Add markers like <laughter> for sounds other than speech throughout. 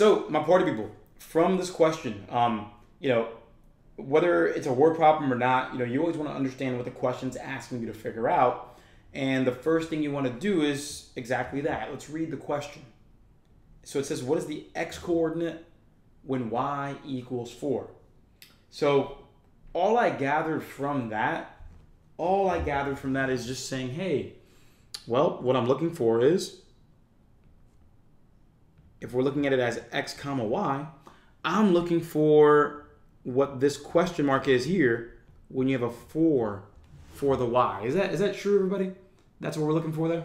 So, my party people, from this question, um, you know, whether it's a word problem or not, you know, you always want to understand what the question's asking you to figure out. And the first thing you want to do is exactly that. Let's read the question. So it says, what is the x coordinate when y equals 4? So all I gathered from that, all I gathered from that is just saying, hey, well, what I'm looking for is, if we're looking at it as x comma y, I'm looking for what this question mark is here when you have a 4 for the y. Is that is that true, everybody? That's what we're looking for there?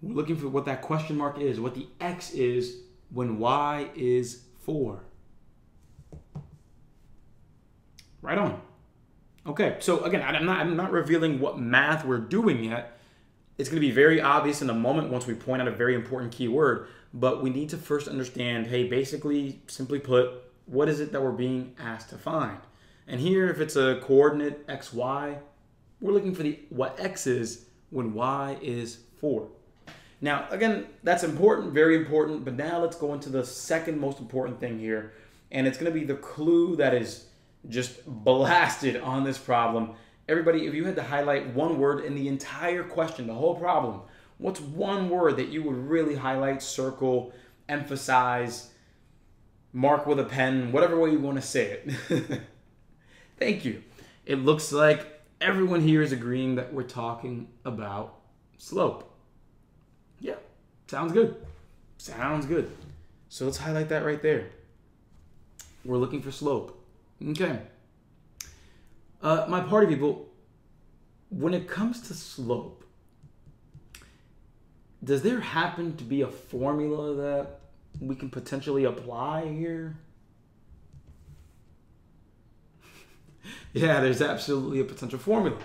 We're looking for what that question mark is, what the x is when y is 4. Right on. Okay, so again, I'm not, I'm not revealing what math we're doing yet. It's going to be very obvious in a moment once we point out a very important keyword, but we need to first understand, hey, basically, simply put, what is it that we're being asked to find? And here, if it's a coordinate x, y, we're looking for the what x is when y is 4. Now, again, that's important, very important, but now let's go into the second most important thing here, and it's going to be the clue that is just blasted on this problem. Everybody, if you had to highlight one word in the entire question, the whole problem, what's one word that you would really highlight, circle, emphasize, mark with a pen, whatever way you want to say it? <laughs> Thank you. It looks like everyone here is agreeing that we're talking about slope. Yeah, sounds good. Sounds good. So let's highlight that right there. We're looking for slope. Okay. Uh, my party people, when it comes to slope, does there happen to be a formula that we can potentially apply here? <laughs> yeah, there's absolutely a potential formula.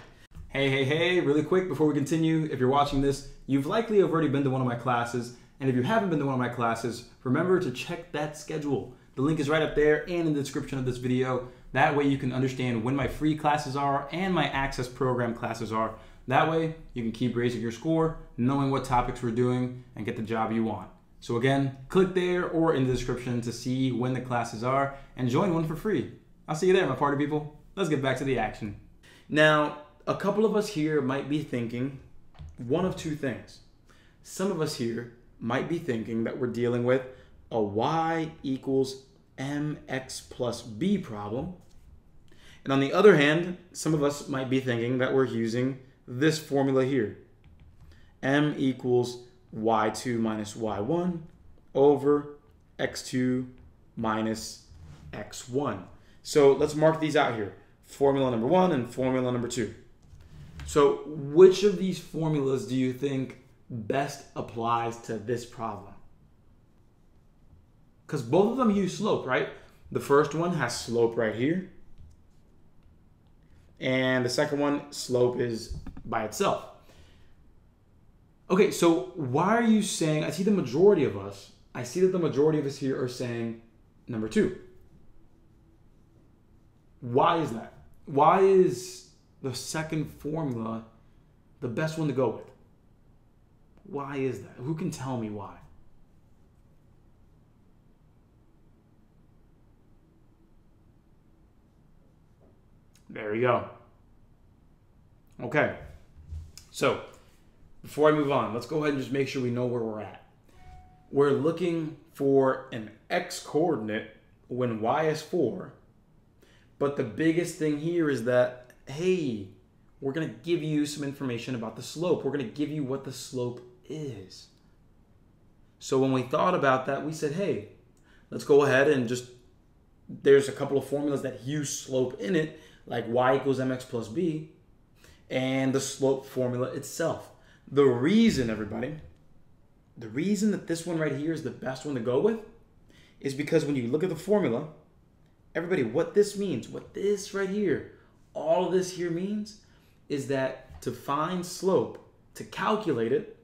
Hey, hey, hey, really quick before we continue, if you're watching this, you've likely already been to one of my classes. And if you haven't been to one of my classes, remember to check that schedule. The link is right up there and in the description of this video. That way you can understand when my free classes are and my access program classes are. That way you can keep raising your score, knowing what topics we're doing, and get the job you want. So again, click there or in the description to see when the classes are and join one for free. I'll see you there, my party people. Let's get back to the action. Now, a couple of us here might be thinking one of two things. Some of us here might be thinking that we're dealing with a y equals mx plus b problem. And on the other hand, some of us might be thinking that we're using this formula here. m equals y2 minus y1 over x2 minus x1. So let's mark these out here. Formula number one and formula number two. So which of these formulas do you think best applies to this problem? Because both of them use slope, right? The first one has slope right here. And the second one, slope is by itself. Okay, so why are you saying, I see the majority of us, I see that the majority of us here are saying number two. Why is that? Why is the second formula the best one to go with? Why is that? Who can tell me why? There we go. Okay. So, before I move on, let's go ahead and just make sure we know where we're at. We're looking for an x coordinate when y is 4. But the biggest thing here is that, hey, we're going to give you some information about the slope. We're going to give you what the slope is. So when we thought about that, we said, hey, let's go ahead and just, there's a couple of formulas that use slope in it like y equals mx plus b, and the slope formula itself. The reason, everybody, the reason that this one right here is the best one to go with is because when you look at the formula, everybody, what this means, what this right here, all of this here means is that to find slope, to calculate it,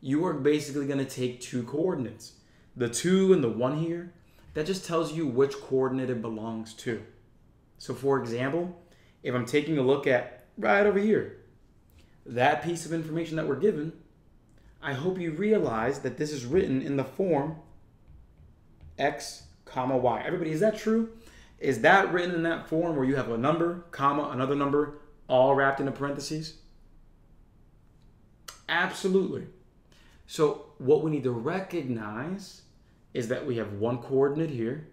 you are basically going to take two coordinates. The 2 and the 1 here, that just tells you which coordinate it belongs to. So for example, if I'm taking a look at right over here, that piece of information that we're given, I hope you realize that this is written in the form x comma y. Everybody, is that true? Is that written in that form where you have a number, comma, another number, all wrapped in a parentheses? Absolutely. So what we need to recognize is that we have one coordinate here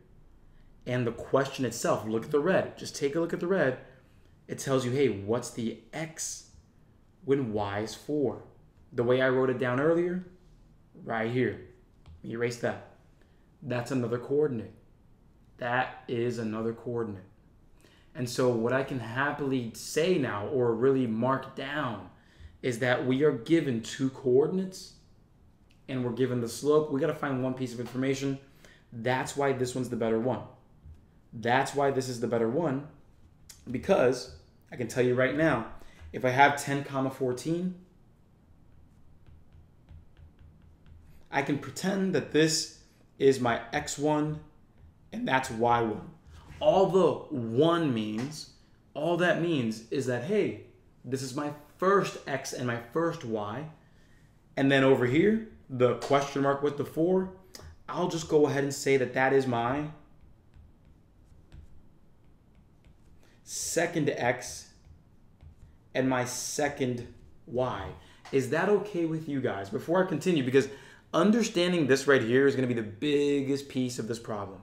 and the question itself, look at the red. Just take a look at the red. It tells you, hey, what's the x when y is 4? The way I wrote it down earlier, right here. Erase that. That's another coordinate. That is another coordinate. And so what I can happily say now or really mark down is that we are given two coordinates and we're given the slope. We got to find one piece of information. That's why this one's the better one. That's why this is the better one because I can tell you right now, if I have 10 comma 14, I can pretend that this is my x1 and that's y1. All the 1 means, all that means is that, hey, this is my first x and my first y. And then over here, the question mark with the 4, I'll just go ahead and say that that is my second x and my second y. Is that okay with you guys? Before I continue, because understanding this right here is going to be the biggest piece of this problem.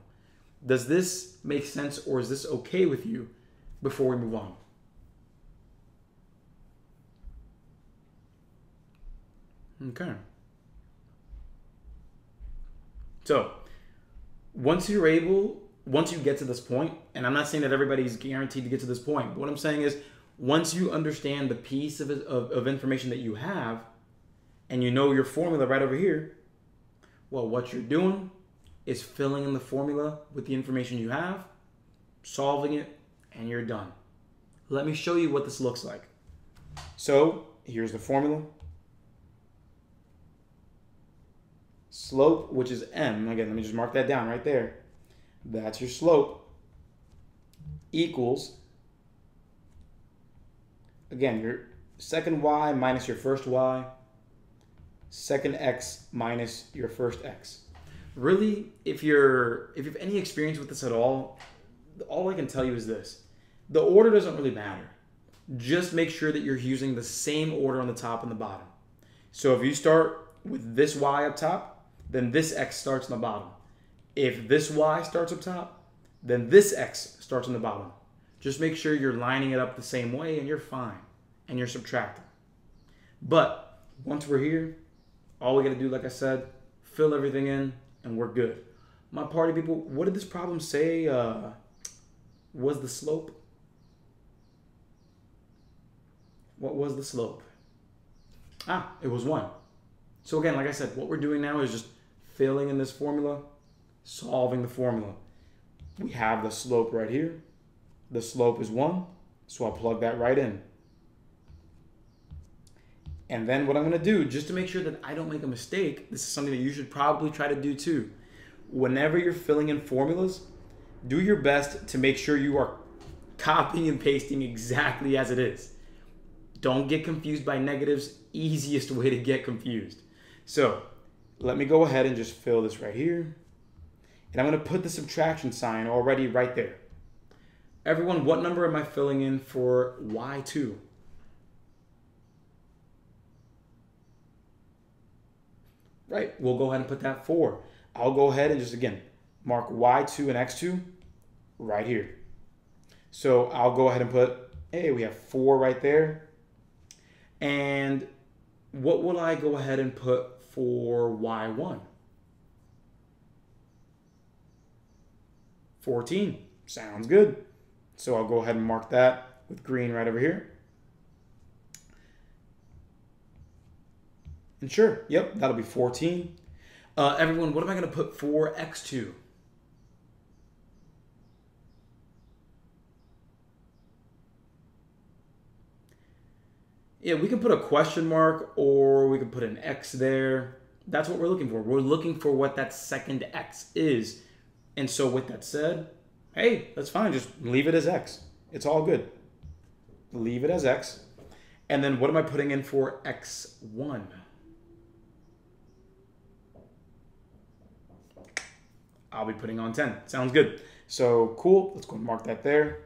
Does this make sense or is this okay with you before we move on? Okay. So, once you're able once you get to this point, and I'm not saying that everybody's guaranteed to get to this point, but what I'm saying is once you understand the piece of, of, of information that you have and you know your formula right over here, well, what you're doing is filling in the formula with the information you have, solving it, and you're done. Let me show you what this looks like. So here's the formula. Slope, which is m. Again, let me just mark that down right there that's your slope, equals, again, your second y minus your first y, second x minus your first x. Really, if you're if you have any experience with this at all, all I can tell you is this. The order doesn't really matter. Just make sure that you're using the same order on the top and the bottom. So if you start with this y up top, then this x starts on the bottom. If this y starts up top, then this x starts on the bottom. Just make sure you're lining it up the same way and you're fine. And you're subtracting. But once we're here, all we got to do, like I said, fill everything in and we're good. My party people, what did this problem say uh, was the slope? What was the slope? Ah, it was 1. So again, like I said, what we're doing now is just filling in this formula solving the formula. We have the slope right here. The slope is 1, so I'll plug that right in. And then what I'm going to do, just to make sure that I don't make a mistake, this is something that you should probably try to do too. Whenever you're filling in formulas, do your best to make sure you are copying and pasting exactly as it is. Don't get confused by negatives. Easiest way to get confused. So let me go ahead and just fill this right here. And I'm going to put the subtraction sign already right there. Everyone, what number am I filling in for y2? Right, we'll go ahead and put that 4. I'll go ahead and just, again, mark y2 and x2 right here. So I'll go ahead and put, hey, we have 4 right there. And what will I go ahead and put for y1? 14. Sounds good. So I'll go ahead and mark that with green right over here. And sure, yep, that'll be 14. Uh, everyone, what am I going to put for x2? Yeah, we can put a question mark or we can put an x there. That's what we're looking for. We're looking for what that second x is. And so, with that said, hey, that's fine. Just leave it as X. It's all good. Leave it as X. And then what am I putting in for X1? I'll be putting on 10. Sounds good. So cool. Let's go and mark that there.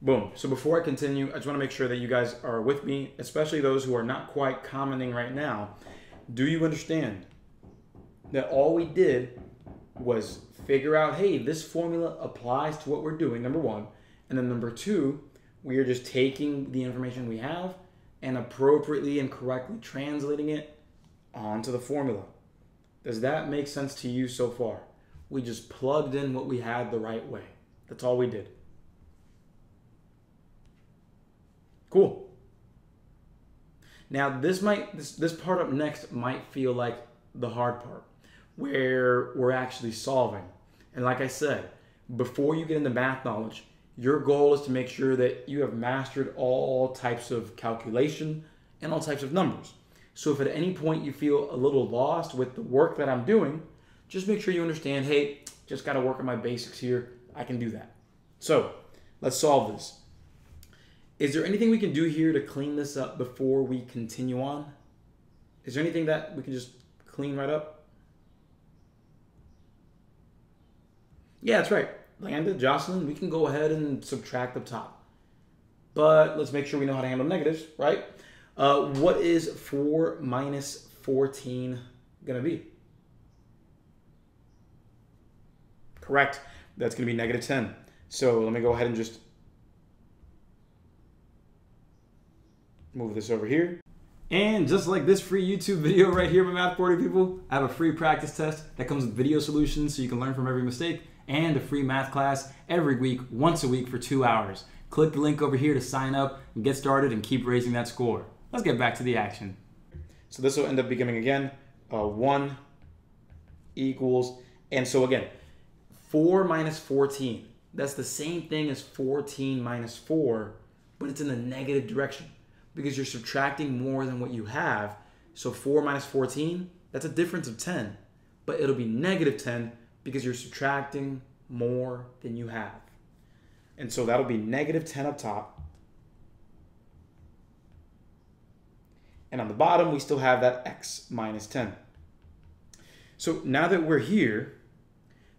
Boom. So before I continue, I just want to make sure that you guys are with me, especially those who are not quite commenting right now. Do you understand that all we did was figure out, hey, this formula applies to what we're doing, number one. And then number two, we are just taking the information we have and appropriately and correctly translating it onto the formula. Does that make sense to you so far? We just plugged in what we had the right way. That's all we did. Cool. Now this might this this part up next might feel like the hard part where we're actually solving. And like I said, before you get into math knowledge, your goal is to make sure that you have mastered all types of calculation and all types of numbers. So if at any point you feel a little lost with the work that I'm doing, just make sure you understand, hey, just got to work on my basics here. I can do that. So let's solve this. Is there anything we can do here to clean this up before we continue on? Is there anything that we can just clean right up? Yeah, that's right. Landa, Jocelyn, we can go ahead and subtract the top. But let's make sure we know how to handle negatives, right? Uh, what is 4 minus 14 going to be? Correct. That's going to be negative 10. So let me go ahead and just move this over here. And just like this free YouTube video right here, my Math 40 people, I have a free practice test that comes with video solutions so you can learn from every mistake and a free math class every week, once a week for two hours. Click the link over here to sign up and get started and keep raising that score. Let's get back to the action. So this will end up becoming again uh, 1 equals, and so again, 4 minus 14. That's the same thing as 14 minus 4, but it's in the negative direction because you're subtracting more than what you have. So 4 minus 14, that's a difference of 10. But it'll be negative 10 because you're subtracting more than you have. And so that'll be negative 10 up top. And on the bottom, we still have that x minus 10. So now that we're here,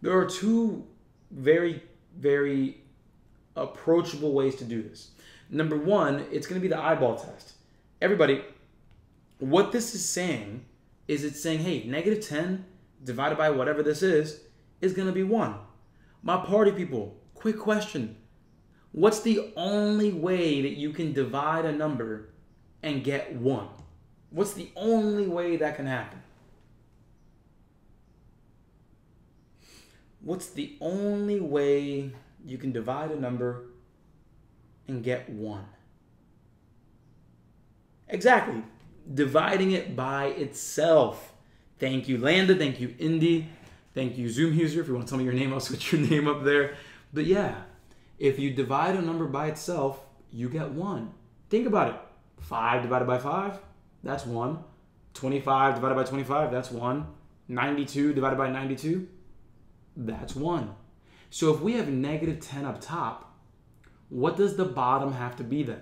there are two very, very approachable ways to do this. Number one, it's going to be the eyeball test. Everybody, what this is saying is it's saying, hey, negative 10 divided by whatever this is, is going to be 1. My party people, quick question. What's the only way that you can divide a number and get 1? What's the only way that can happen? What's the only way you can divide a number and get one. Exactly. Dividing it by itself. Thank you, Landa. Thank you, Indy. Thank you, Zoom user. If you want to tell me your name, I'll switch your <laughs> name up there. But yeah, if you divide a number by itself, you get one. Think about it. 5 divided by 5, that's 1. 25 divided by 25, that's 1. 92 divided by 92, that's 1. So if we have negative 10 up top, what does the bottom have to be then?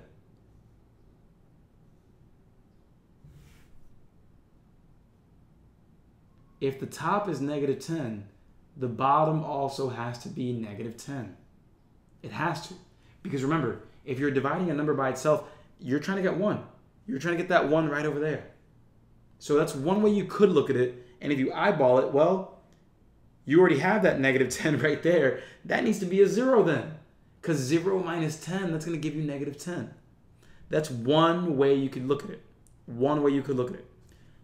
If the top is negative 10, the bottom also has to be negative 10. It has to. Because remember, if you're dividing a number by itself, you're trying to get 1. You're trying to get that 1 right over there. So that's one way you could look at it. And if you eyeball it, well, you already have that negative <laughs> 10 right there. That needs to be a 0 then. Because 0 minus 10, that's going to give you negative 10. That's one way you could look at it. One way you could look at it.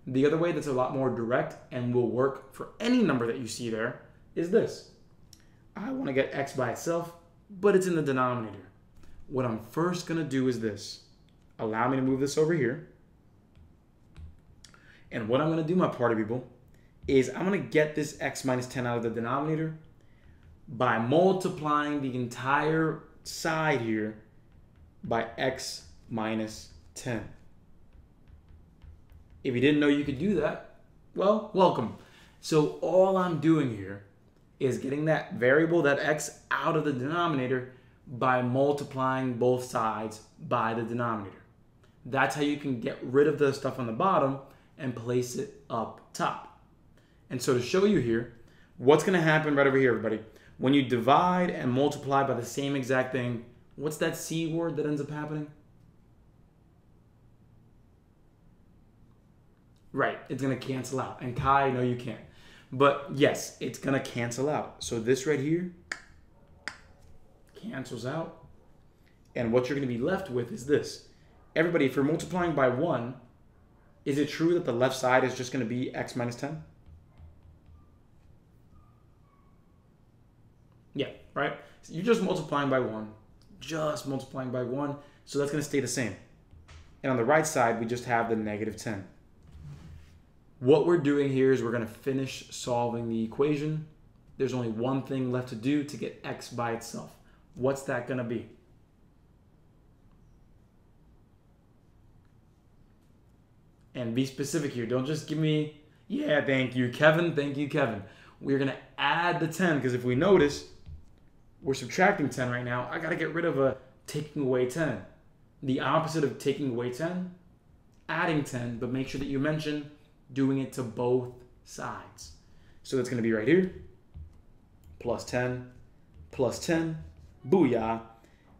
The other way that's a lot more direct and will work for any number that you see there is this. I want to get x by itself, but it's in the denominator. What I'm first going to do is this. Allow me to move this over here. And what I'm going to do, my party people, is I'm going to get this x minus 10 out of the denominator by multiplying the entire side here by x minus 10. If you didn't know you could do that, well, welcome. So all I'm doing here is getting that variable, that x, out of the denominator by multiplying both sides by the denominator. That's how you can get rid of the stuff on the bottom and place it up top. And so to show you here, what's going to happen right over here, everybody? When you divide and multiply by the same exact thing, what's that C word that ends up happening? Right, it's to cancel out. And Kai, no, you can't. But yes, it's to cancel out. So this right here cancels out. And what you're to be left with is this. Everybody, if you're multiplying by 1, is it true that the left side is just to be x minus 10? Yeah, right? So you're just multiplying by 1. Just multiplying by 1. So that's to stay the same. And on the right side, we just have the negative 10. What we're doing here is we're going to finish solving the equation. There's only one thing left to do to get x by itself. What's that going to be? And be specific here. Don't just give me, yeah, thank you, Kevin. Thank you, Kevin. We're going to add the 10 because if we notice, we're subtracting 10 right now. I got to get rid of a taking away 10. The opposite of taking away 10, adding 10, but make sure that you mention doing it to both sides. So that's going to be right here, plus 10, plus 10, booyah.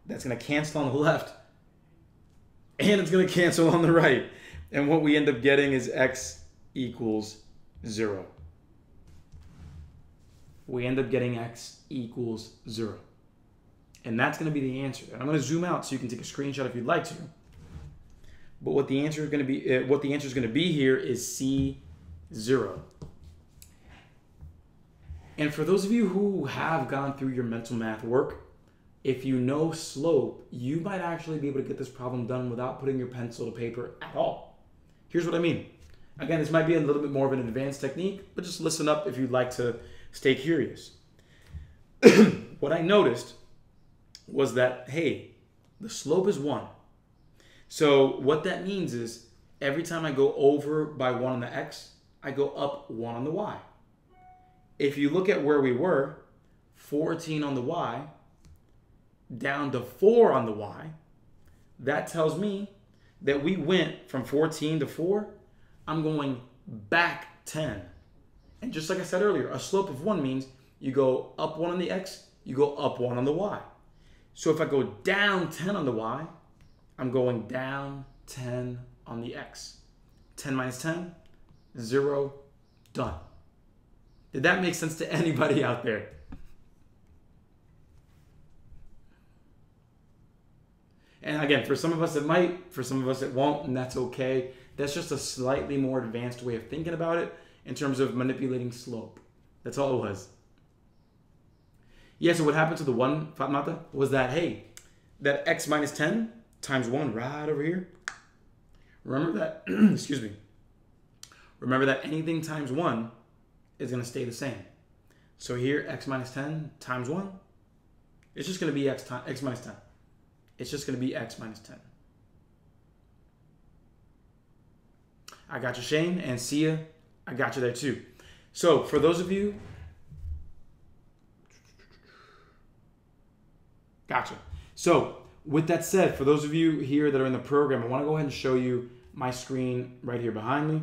That's going to cancel on the <laughs> left, and it's going to cancel on the right. And what we end up getting is x equals 0. We end up getting x equals 0. And that's going to be the answer. And I'm going to zoom out so you can take a screenshot if you'd like to. But what the answer is going to be, uh, what the answer is going to be here is C zero. And for those of you who have gone through your mental math work, if you know slope, you might actually be able to get this problem done without putting your pencil to paper at all. Here's what I mean. Again, this might be a little bit more of an advanced technique, but just listen up if you'd like to stay curious. <clears throat> what I noticed was that, hey, the slope is 1. So what that means is every time I go over by 1 on the x, I go up 1 on the y. If you look at where we were, 14 on the y, down to 4 on the y, that tells me that we went from 14 to 4. I'm going back 10. And just like I said earlier, a slope of 1 means you go up 1 on the x, you go up 1 on the y. So if I go down 10 on the y, I'm going down 10 on the x. 10 minus 10, 0, done. Did that make sense to <laughs> anybody out there? And again, for some of us it might, for some of us it won't, and that's okay. That's just a slightly more advanced way of thinking about it in terms of manipulating slope. That's all it was. Yeah, so what happened to the one, Fatmata, was that, hey, that x minus 10 times 1 right over here. Remember that, <clears throat> excuse me. Remember that anything times 1 is going to stay the same. So here, x minus 10 times 1, it's just going to be x, time, x minus 10. It's just going to be x minus 10. I got you, Shane, and see Sia, I got you there too. So for those of you, gotcha. So with that said, for those of you here that are in the program, I want to go ahead and show you my screen right here behind me.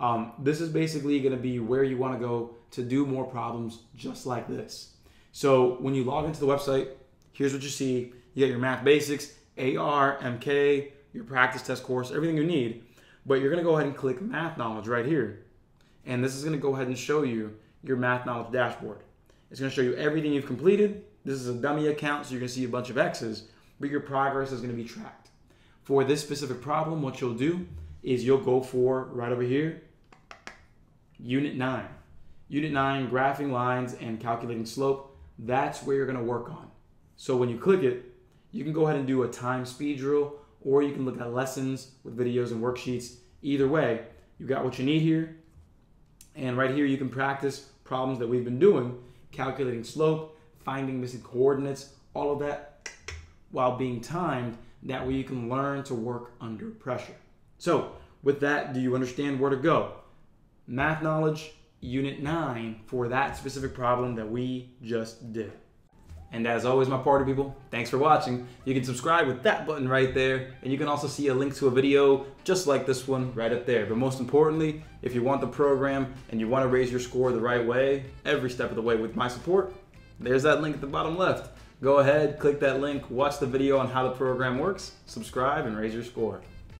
Um, this is basically going to be where you want to go to do more problems just like this. So when you log into the website, here's what you see. You got your math basics, AR, MK, your practice test course, everything you need. But you're going to go ahead and click math knowledge right here. And this is going to go ahead and show you your math knowledge dashboard. It's going to show you everything you've completed. This is a dummy account, so you're going to see a bunch of X's but your progress is going to be tracked. For this specific problem, what you'll do is you'll go for right over here, Unit 9. Unit 9, graphing lines and calculating slope. That's where you're going to work on. So when you click it, you can go ahead and do a time speed drill, or you can look at lessons with videos and worksheets. Either way, you got what you need here. And right here, you can practice problems that we've been doing, calculating slope, finding missing coordinates, all of that while being timed. That way you can learn to work under pressure. So, with that, do you understand where to go? Math knowledge, unit 9 for that specific problem that we just did. And as always, my party people, thanks for watching. You can subscribe with that button right there, and you can also see a link to a video just like this one right up there. But most importantly, if you want the program and you want to raise your score the right way, every step of the way with my support, there's that link at the bottom left. Go ahead, click that link, watch the video on how the program works, subscribe, and raise your score.